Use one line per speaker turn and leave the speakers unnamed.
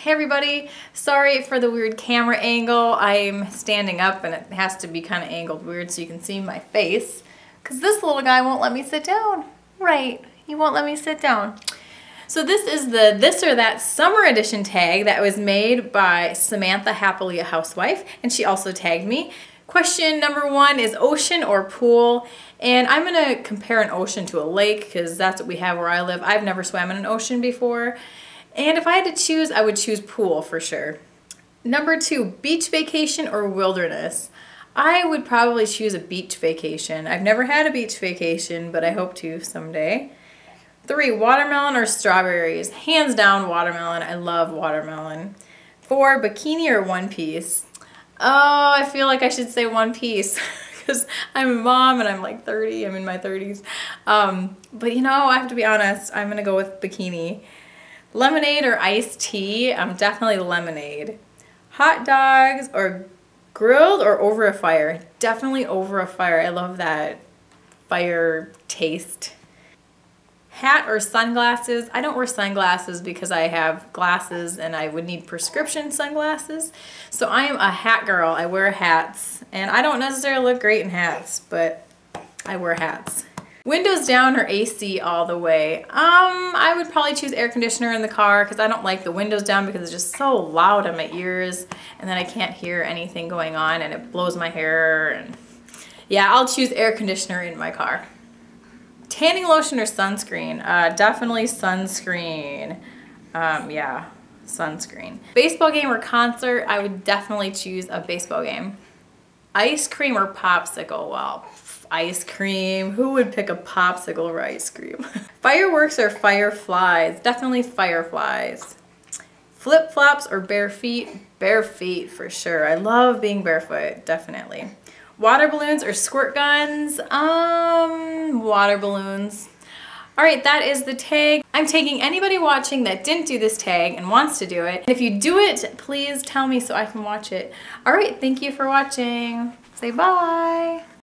Hey everybody, sorry for the weird camera angle. I'm standing up and it has to be kind of angled weird so you can see my face. Because this little guy won't let me sit down. Right, he won't let me sit down. So this is the This or That Summer Edition tag that was made by Samantha Happily a Housewife and she also tagged me. Question number one is ocean or pool? And I'm gonna compare an ocean to a lake because that's what we have where I live. I've never swam in an ocean before. And if I had to choose, I would choose pool for sure. Number two, beach vacation or wilderness. I would probably choose a beach vacation. I've never had a beach vacation, but I hope to someday. Three, watermelon or strawberries. Hands down watermelon. I love watermelon. Four, bikini or one piece. Oh, I feel like I should say one piece because I'm a mom and I'm like 30. I'm in my 30s. Um, but you know, I have to be honest. I'm going to go with bikini. Lemonade or iced tea? I'm definitely lemonade. Hot dogs or grilled or over a fire? Definitely over a fire. I love that fire taste. Hat or sunglasses? I don't wear sunglasses because I have glasses and I would need prescription sunglasses. So I am a hat girl. I wear hats and I don't necessarily look great in hats, but I wear hats. Windows down or AC all the way? Um, I would probably choose air conditioner in the car because I don't like the windows down because it's just so loud in my ears and then I can't hear anything going on and it blows my hair and yeah, I'll choose air conditioner in my car. Tanning lotion or sunscreen? Uh, definitely sunscreen. Um, yeah, sunscreen. Baseball game or concert? I would definitely choose a baseball game. Ice cream or popsicle? Well, ice cream. Who would pick a popsicle over ice cream? Fireworks or fireflies? Definitely fireflies. Flip-flops or bare feet? Bare feet for sure. I love being barefoot, definitely. Water balloons or squirt guns? Um, water balloons. All right, that is the tag. I'm taking anybody watching that didn't do this tag and wants to do it. And if you do it, please tell me so I can watch it. All right, thank you for watching. Say bye.